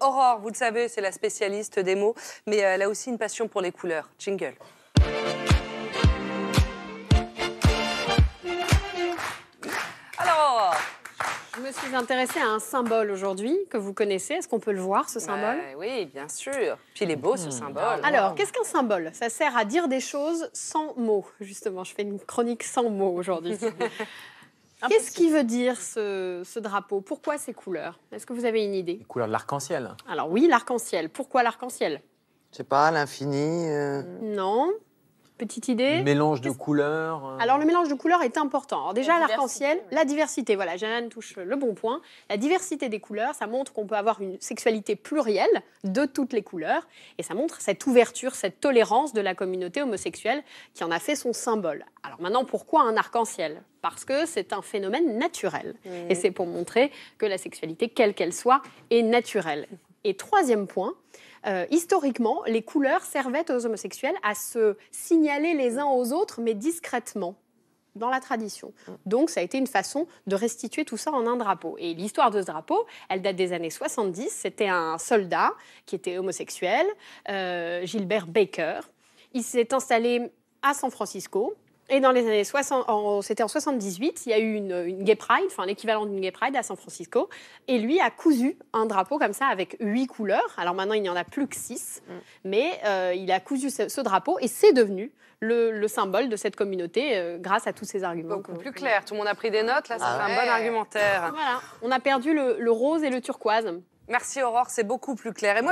Aurore, vous le savez, c'est la spécialiste des mots, mais euh, elle a aussi une passion pour les couleurs. Jingle. Alors, Je me suis intéressée à un symbole aujourd'hui que vous connaissez. Est-ce qu'on peut le voir, ce symbole? Oui, bien sûr. Puis il est beau, ce symbole. Alors, qu'est-ce qu'un symbole? Ça sert à dire des choses sans mots. Justement, je fais une chronique sans mots aujourd'hui. Qu'est-ce qui veut dire ce, ce drapeau? Pourquoi ces couleurs? Est-ce que vous avez une idée? Les couleurs de l'arc-en-ciel. Alors oui, l'arc-en-ciel. Pourquoi l'arc-en-ciel? Je sais pas, l'infini. euh, Non. Petite idée Mélange de couleurs. euh, Alors le mélange de couleurs est important. Alors déjà La l'arc-en-ciel, oui. la diversité, voilà, Jeanne touche le bon point. La diversité des couleurs, ça montre qu'on peut avoir une sexualité plurielle de toutes les couleurs et ça montre cette ouverture, cette tolérance de la communauté homosexuelle qui en a fait son symbole. Alors maintenant, pourquoi un arc-en-ciel? Parce que c'est un phénomène naturel et c'est pour montrer que la sexualité, quelle qu'elle soit, est naturelle. Et troisième point, euh, historiquement, les couleurs servaient aux homosexuels à se signaler les uns aux autres, mais discrètement, dans la tradition. Donc, ça a été une façon de restituer tout ça en un drapeau. Et l'histoire de ce drapeau, elle date des années 70. C'était un soldat qui était homosexuel, euh, Gilbert Baker. Il s'est installé à San Francisco. Et dans les années 60, en- c'était en 78, il y a eu une, une gay pride, enfin l'équivalent d'une gay pride à San Francisco. Et lui a cousu un drapeau comme ça avec huit couleurs. Alors maintenant, il n'y en a plus que six. Mais euh, il a cousu ce, ce drapeau et c'est devenu le, le symbole de cette communauté euh, grâce à tous ces arguments. Beaucoup plus clair. Tout le monde a pris des notes, là, ça Ah fait un bon argumentaire. Voilà, on a perdu le, le rose et le turquoise. Merci Aurore, c'est beaucoup plus clair. Et moi,